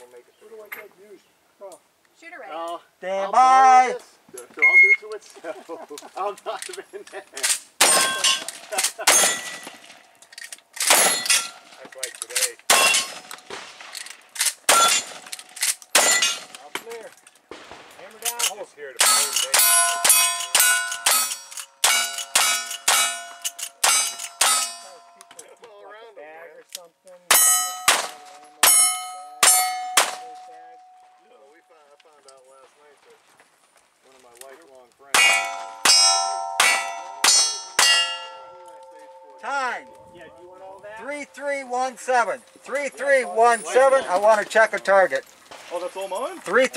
we'll make it What through. do I get used? Oh, Shoot her right. Oh, Stand I'll by. borrow this, So I'll do to itself. I'll not have been there. That's like today. I'll clear. Hammer down, hold. Just here to play today. Lifelong friends. Time. Yeah, you want all that? 3317. 3317. I want to check a target. Oh, that's all mine? 33